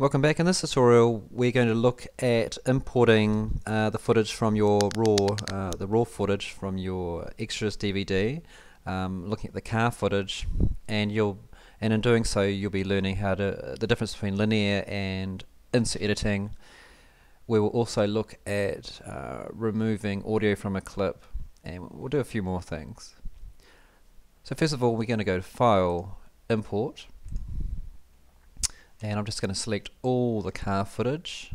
Welcome back. In this tutorial we're going to look at importing uh, the footage from your raw, uh, the raw footage from your extras DVD, um, looking at the car footage and you'll and in doing so you'll be learning how to the difference between linear and insert editing. We will also look at uh, removing audio from a clip and we'll do a few more things. So first of all we're going to go to File, Import and I'm just going to select all the car footage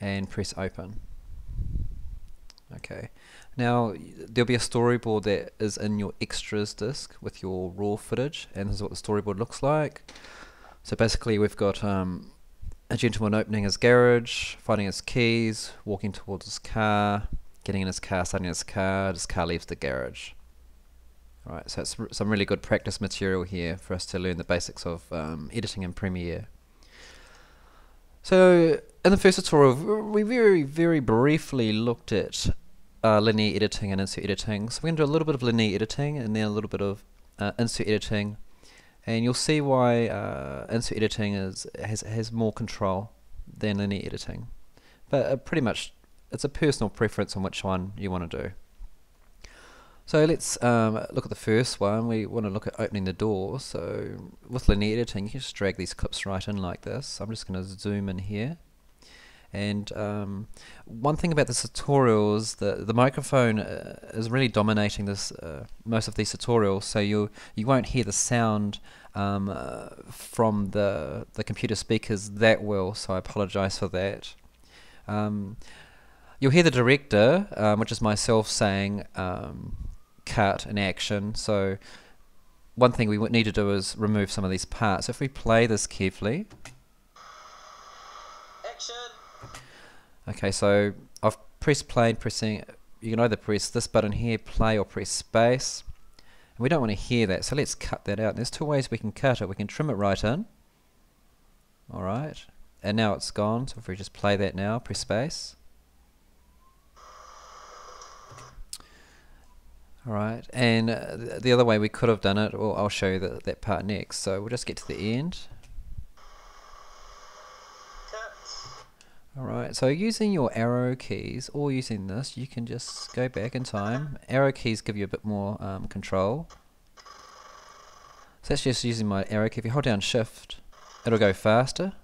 and press open. Okay. Now there'll be a storyboard that is in your extras disk with your raw footage and this is what the storyboard looks like. So basically we've got um, a gentleman opening his garage finding his keys walking towards his car getting in his car starting his car his car leaves the garage Right, so it's some really good practice material here for us to learn the basics of um, editing in Premiere. So in the first tutorial, we very, very briefly looked at uh, linear editing and insert editing. So we're going to do a little bit of linear editing and then a little bit of uh, insert editing. And you'll see why uh, insert editing is has, has more control than linear editing. But uh, pretty much, it's a personal preference on which one you want to do. So let's um, look at the first one. We want to look at opening the door. So with linear editing, you can just drag these clips right in like this. I'm just going to zoom in here. And um, one thing about this tutorial is that the microphone uh, is really dominating this uh, most of these tutorials, so you you won't hear the sound um, uh, from the the computer speakers that well. So I apologize for that. Um, you'll hear the director, um, which is myself, saying um, cut and action. So one thing we would need to do is remove some of these parts. If we play this carefully. Action. Okay, so I've pressed play and pressing, you can either press this button here, play, or press space. And we don't want to hear that, so let's cut that out. There's two ways we can cut it. We can trim it right in. Alright, and now it's gone, so if we just play that now, press space. Alright, and uh, the other way we could have done it, well, I'll show you the, that part next. So we'll just get to the end. Alright, so using your arrow keys, or using this, you can just go back in time. Arrow keys give you a bit more um, control. So that's just using my arrow key. If you hold down shift, it'll go faster.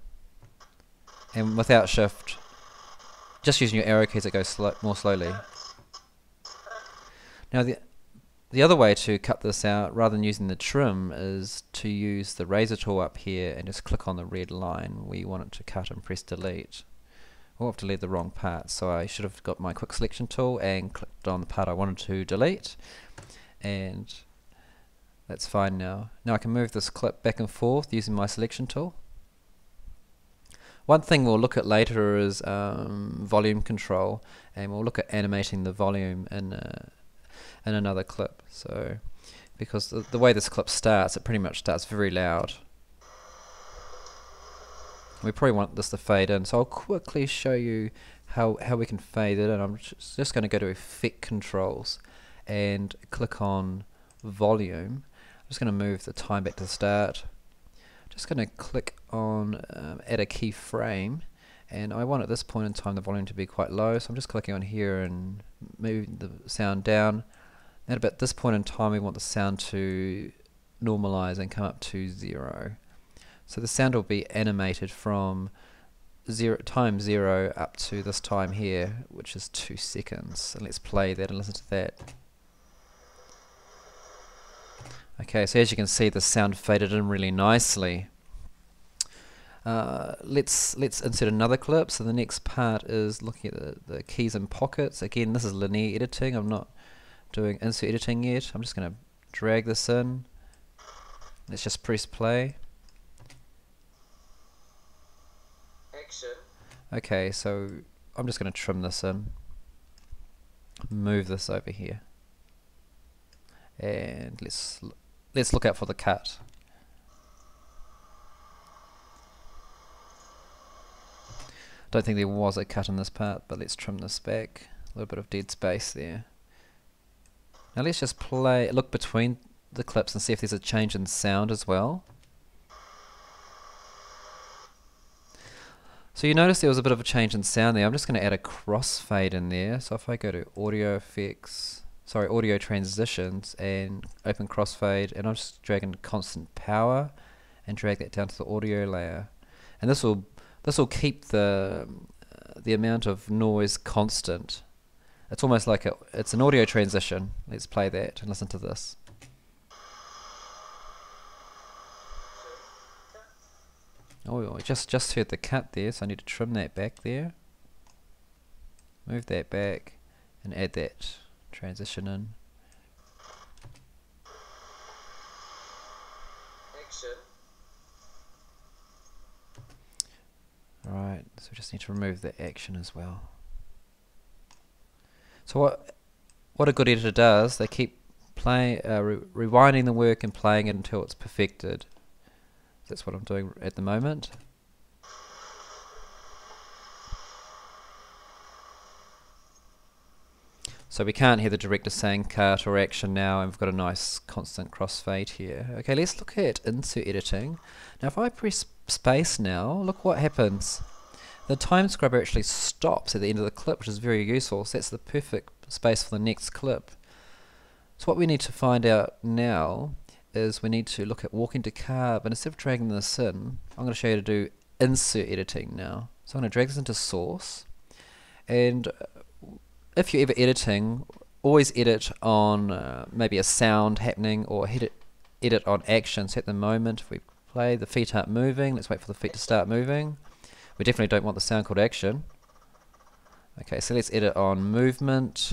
And without shift, just using your arrow keys, it goes sl more slowly. Now the the other way to cut this out, rather than using the trim, is to use the razor tool up here and just click on the red line where you want it to cut and press delete. Oh, I've deleted the wrong part, so I should have got my quick selection tool and clicked on the part I wanted to delete. And that's fine now. Now I can move this clip back and forth using my selection tool. One thing we'll look at later is um, volume control, and we'll look at animating the volume in uh, in another clip. So because the, the way this clip starts, it pretty much starts very loud. We probably want this to fade in, so I'll quickly show you how, how we can fade it and I'm just, going to go to Effect Controls and click on Volume. I'm just going to move the time back to the start. Just going to click on um, Add a Keyframe and I want at this point in time the volume to be quite low so I'm just clicking on here and moving the sound down at about this point in time we want the sound to normalize and come up to zero. So the sound will be animated from zero time zero up to this time here, which is two seconds. And let's play that and listen to that. Okay, so as you can see, the sound faded in really nicely. Uh, let's let's insert another clip. So the next part is looking at the, the keys and pockets. Again, this is linear editing. I'm not doing insert editing yet. I'm just going to drag this in. Let's just press play. Action. Okay, so I'm just going to trim this in. Move this over here. And let's let's look out for the cut. Don't think there was a cut in this part, but let's trim this back. A little bit of dead space there. Now let's just play, look between the clips and see if there's a change in sound as well. So you notice there was a bit of a change in sound there. I'm just going to add a crossfade in there. So if I go to audio effects, sorry, audio transitions and open crossfade, and I'm just dragging constant power and drag that down to the audio layer. And this will this will keep the the amount of noise constant. It's almost like a, it's an audio transition. Let's play that and listen to this. Oh, I just just heard the cut there, so I need to trim that back there. Move that back and add that transition in. Action. Right, so we just need to remove the action as well. So what what a good editor does, they keep playing, uh, re rewinding the work and playing it until it's perfected. That's what I'm doing at the moment. So we can't hear the director saying cut or action now, and we've got a nice constant crossfade here. Okay, let's look at insert editing. Now if I press space now, look what happens. The time scrubber actually stops at the end of the clip, which is very useful. So that's the perfect space for the next clip. So what we need to find out now is we need to look at walking to car, but instead of dragging this in, I'm going to show you to do insert editing now. So I'm going to drag this into source, and uh, if you're ever editing, always edit on uh, maybe a sound happening or edit, edit on action. So at the moment, if we play, the feet aren't moving, let's wait for the feet to start moving. We definitely don't want the sound called action. Okay, so let's edit on movement.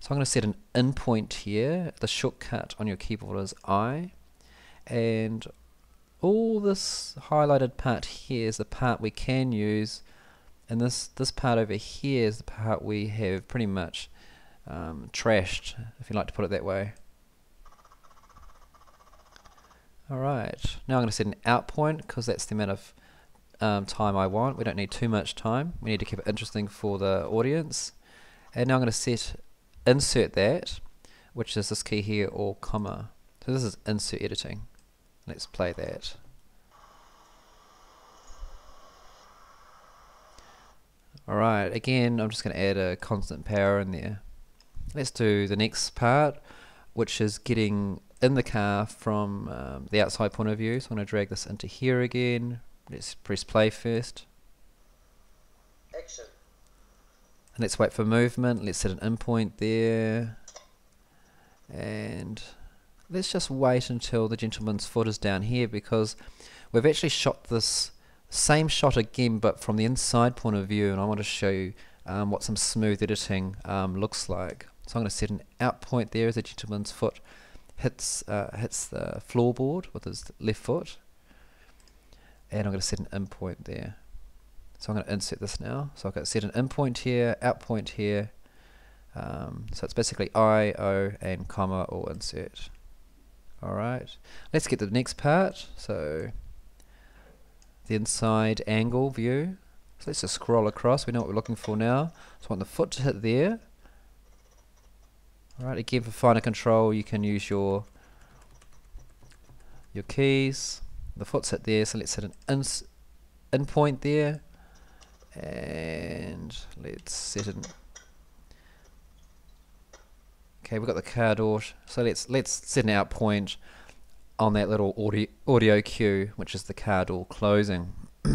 So I'm going to set an in point here. The shortcut on your keyboard is I. And all this highlighted part here is the part we can use. And this, this part over here is the part we have pretty much um, trashed, if you like to put it that way. Alright, now I'm going to set an out point because that's the amount of um, time I want. We don't need too much time. We need to keep it interesting for the audience. And now I'm going to set insert that, which is this key here, or comma. So this is insert editing. Let's play that. Alright, again, I'm just going to add a constant power in there. Let's do the next part, which is getting in the car from um, the outside point of view. So I'm going to drag this into here again. Let's press play first. Action. And let's wait for movement. Let's set an in point there. And let's just wait until the gentleman's foot is down here because we've actually shot this same shot again but from the inside point of view and I want to show you um, what some smooth editing um, looks like. So I'm going to set an out point there as the gentleman's foot hits uh, hits the floorboard with his left foot and I'm going to set an in point there. So I'm going to insert this now. So I've got set an in point here, out point here. Um, so it's basically I, O, and comma or insert. Alright, let's get to the next part. So the inside angle view. So let's just scroll across. We know what we're looking for now. So I want the foot to hit there. Alright, again for finer control you can use your your keys. The foot's hit there, so let's set an in, in point there and let's set it okay we've got the car door so let's let's set an out point on that little audio audio cue which is the car door closing.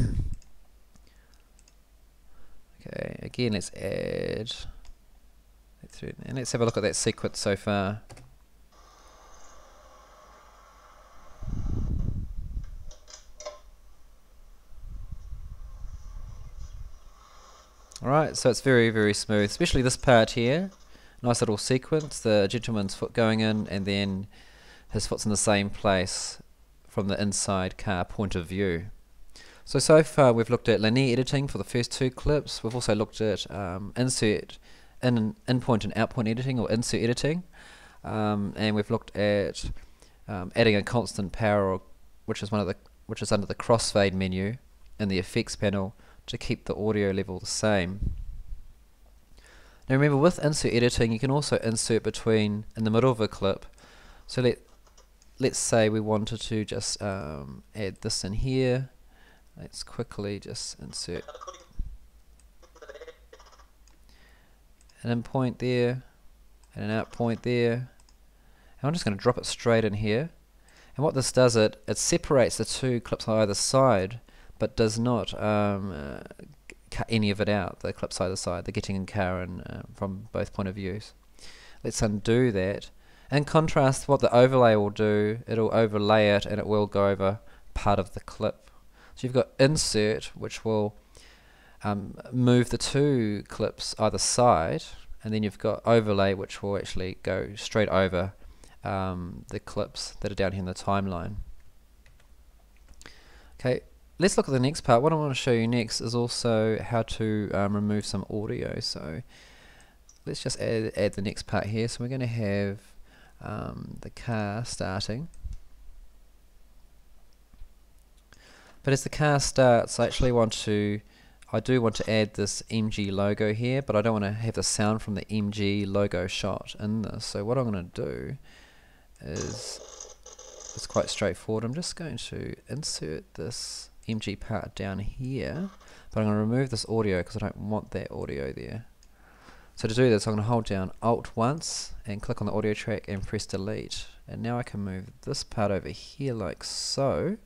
Okay again let's add and let's have a look at that sequence so far Alright, so it's very, very smooth, especially this part here. Nice little sequence, the gentleman's foot going in and then his foot's in the same place from the inside car point of view. So, so far we've looked at linear editing for the first two clips. We've also looked at um, insert, in, in point and out point editing or insert editing. Um, and we've looked at um, adding a constant power, which is one of the which is under the crossfade menu in the effects panel to keep the audio level the same. Now remember with insert editing you can also insert between in the middle of a clip. So let, let's say we wanted to just um, add this in here. Let's quickly just insert. An in point there and an out point there. And I'm just going to drop it straight in here. And what this does it it separates the two clips on either side but does not um, uh, cut any of it out, the clips either side, the getting and uh, from both point of views. Let's undo that. In contrast, what the overlay will do, it'll overlay it and it will go over part of the clip. So you've got insert, which will um, move the two clips either side, and then you've got overlay, which will actually go straight over um, the clips that are down here in the timeline. Okay, let's look at the next part. What I want to show you next is also how to um, remove some audio. So let's just add, add the next part here. So we're going to have um, the car starting. But as the car starts, I actually want to, I do want to add this MG logo here, but I don't want to have the sound from the MG logo shot in this. So what I'm going to do is, it's quite straightforward. I'm just going to insert this MG part down here, but I'm going to remove this audio because I don't want that audio there. So to do this I'm going to hold down Alt once and click on the audio track and press delete and now I can move this part over here like so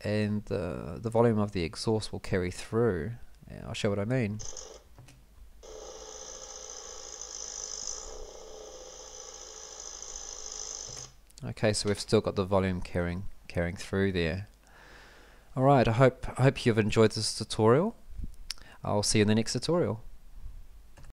and the, the volume of the exhaust will carry through. Yeah, I'll show what I mean. Okay, so we've still got the volume carrying carrying through there. Alright, I hope I hope you've enjoyed this tutorial. I'll see you in the next tutorial.